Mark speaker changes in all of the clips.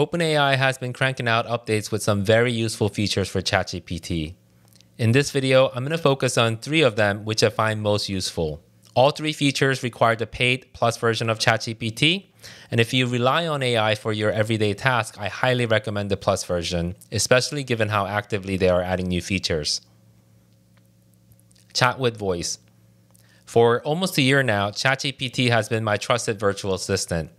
Speaker 1: OpenAI has been cranking out updates with some very useful features for ChatGPT. In this video, I'm going to focus on three of them which I find most useful. All three features require the paid plus version of ChatGPT, and if you rely on AI for your everyday task, I highly recommend the plus version, especially given how actively they are adding new features. Chat with voice. For almost a year now, ChatGPT has been my trusted virtual assistant.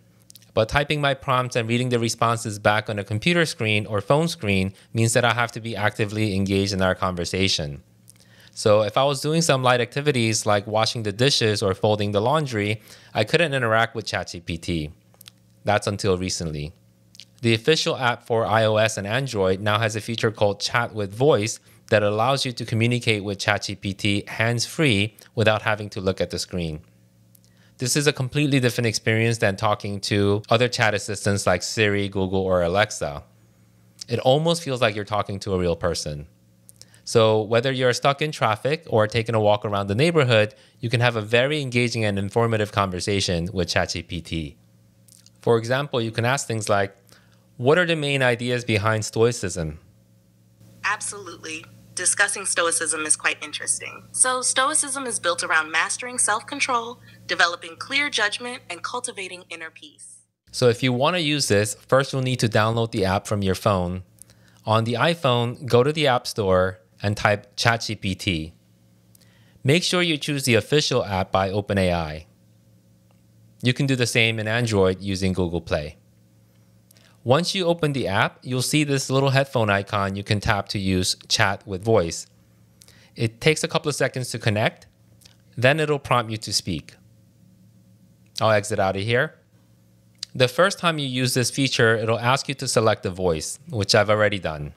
Speaker 1: But typing my prompts and reading the responses back on a computer screen or phone screen means that I have to be actively engaged in our conversation. So if I was doing some light activities like washing the dishes or folding the laundry, I couldn't interact with ChatGPT. That's until recently. The official app for iOS and Android now has a feature called Chat with Voice that allows you to communicate with ChatGPT hands free without having to look at the screen. This is a completely different experience than talking to other chat assistants like Siri, Google, or Alexa. It almost feels like you're talking to a real person. So, whether you're stuck in traffic or taking a walk around the neighborhood, you can have a very engaging and informative conversation with ChatGPT. For example, you can ask things like, What are the main ideas behind Stoicism?
Speaker 2: Absolutely discussing Stoicism is quite interesting. So, Stoicism is built around mastering self control, developing clear judgment, and cultivating inner peace.
Speaker 1: So, if you want to use this, first you'll need to download the app from your phone. On the iPhone, go to the App Store and type ChatGPT. Make sure you choose the official app by OpenAI. You can do the same in Android using Google Play. Once you open the app, you'll see this little headphone icon you can tap to use chat with voice. It takes a couple of seconds to connect, then it'll prompt you to speak. I'll exit out of here. The first time you use this feature, it'll ask you to select a voice, which I've already done.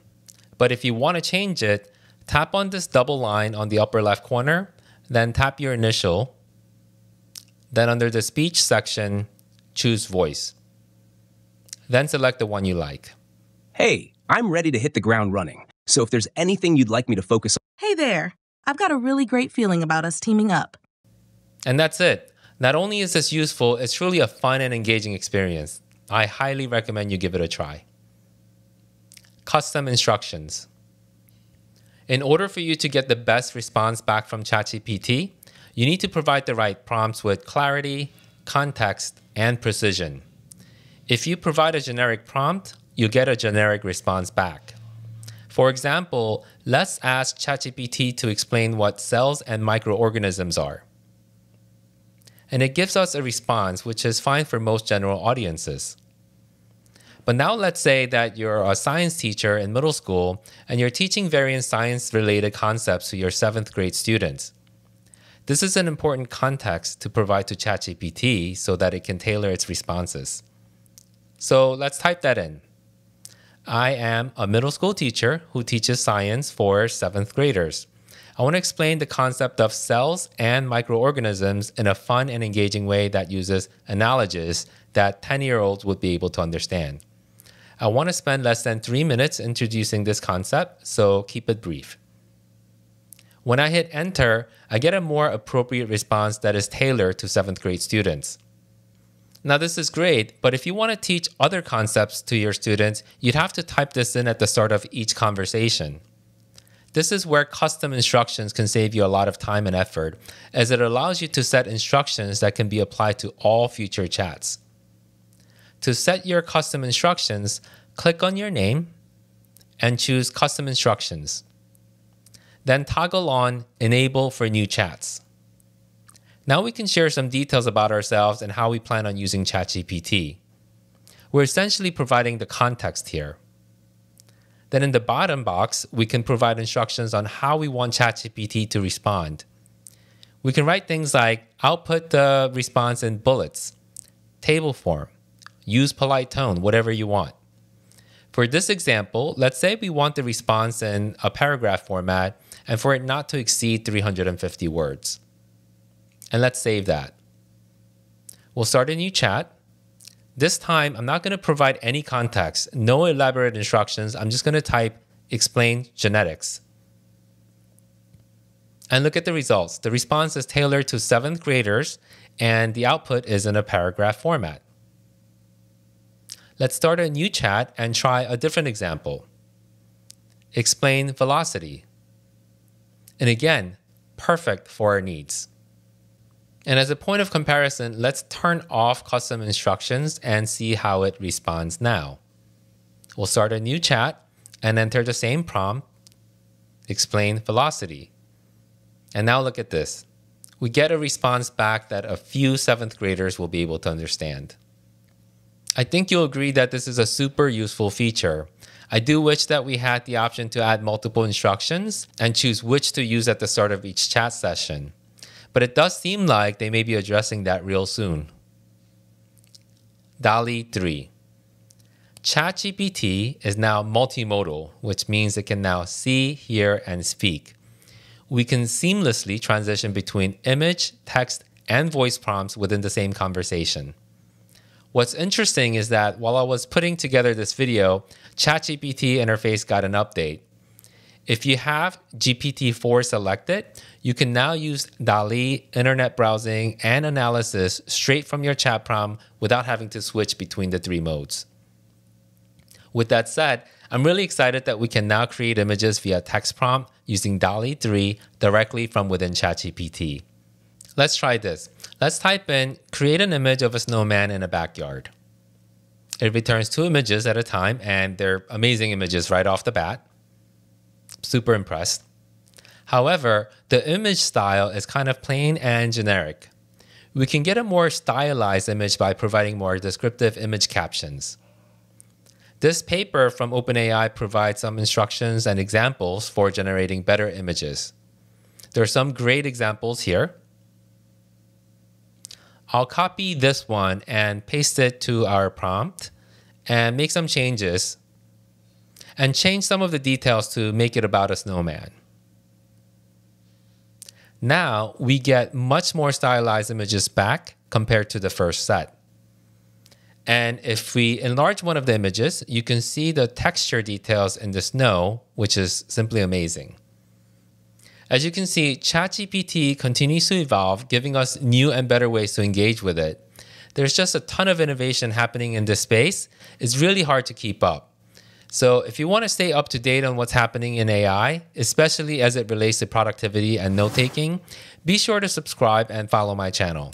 Speaker 1: But if you want to change it, tap on this double line on the upper left corner, then tap your initial. Then under the speech section, choose voice. Then select the one you like.
Speaker 3: Hey, I'm ready to hit the ground running. So if there's anything you'd like me to focus on.
Speaker 2: Hey there. I've got a really great feeling about us teaming up.
Speaker 1: And that's it. Not only is this useful, it's truly a fun and engaging experience. I highly recommend you give it a try. Custom instructions. In order for you to get the best response back from ChatGPT, you need to provide the right prompts with clarity, context, and precision. If you provide a generic prompt, you get a generic response back. For example, let's ask ChatGPT to explain what cells and microorganisms are. And it gives us a response which is fine for most general audiences. But now let's say that you're a science teacher in middle school and you're teaching various science related concepts to your seventh grade students. This is an important context to provide to ChatGPT so that it can tailor its responses. So let's type that in. I am a middle school teacher who teaches science for seventh graders. I want to explain the concept of cells and microorganisms in a fun and engaging way that uses analogies that 10 year olds would be able to understand. I want to spend less than three minutes introducing this concept, so keep it brief. When I hit enter, I get a more appropriate response that is tailored to seventh grade students. Now, this is great, but if you want to teach other concepts to your students, you'd have to type this in at the start of each conversation. This is where custom instructions can save you a lot of time and effort, as it allows you to set instructions that can be applied to all future chats. To set your custom instructions, click on your name and choose Custom Instructions. Then toggle on Enable for New Chats. Now we can share some details about ourselves and how we plan on using ChatGPT. We're essentially providing the context here. Then in the bottom box, we can provide instructions on how we want ChatGPT to respond. We can write things like output the response in bullets, table form, use polite tone, whatever you want. For this example, let's say we want the response in a paragraph format and for it not to exceed 350 words and let's save that. We'll start a new chat. This time, I'm not going to provide any context, no elaborate instructions. I'm just going to type explain genetics. And look at the results. The response is tailored to seventh graders, and the output is in a paragraph format. Let's start a new chat and try a different example. Explain velocity. And again, perfect for our needs. And as a point of comparison, let's turn off custom instructions and see how it responds now. We'll start a new chat and enter the same prompt, explain velocity. And now look at this. We get a response back that a few seventh graders will be able to understand. I think you'll agree that this is a super useful feature. I do wish that we had the option to add multiple instructions and choose which to use at the start of each chat session. But it does seem like they may be addressing that real soon. DALL-E 3. ChatGPT is now multimodal, which means it can now see, hear, and speak. We can seamlessly transition between image, text, and voice prompts within the same conversation. What's interesting is that while I was putting together this video, ChatGPT interface got an update. If you have GPT-4 selected, you can now use DALL-E, internet browsing, and analysis straight from your chat prompt without having to switch between the three modes. With that said, I'm really excited that we can now create images via text prompt using DALL-E 3 directly from within ChatGPT. Let's try this. Let's type in create an image of a snowman in a backyard. It returns two images at a time, and they're amazing images right off the bat. Super impressed. However, the image style is kind of plain and generic. We can get a more stylized image by providing more descriptive image captions. This paper from OpenAI provides some instructions and examples for generating better images. There are some great examples here. I'll copy this one and paste it to our prompt and make some changes and change some of the details to make it about a snowman. Now we get much more stylized images back compared to the first set. And if we enlarge one of the images, you can see the texture details in the snow, which is simply amazing. As you can see, ChatGPT continues to evolve, giving us new and better ways to engage with it. There's just a ton of innovation happening in this space. It's really hard to keep up. So, if you want to stay up to date on what's happening in AI, especially as it relates to productivity and note taking, be sure to subscribe and follow my channel.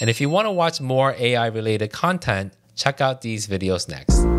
Speaker 1: And if you want to watch more AI related content, check out these videos next.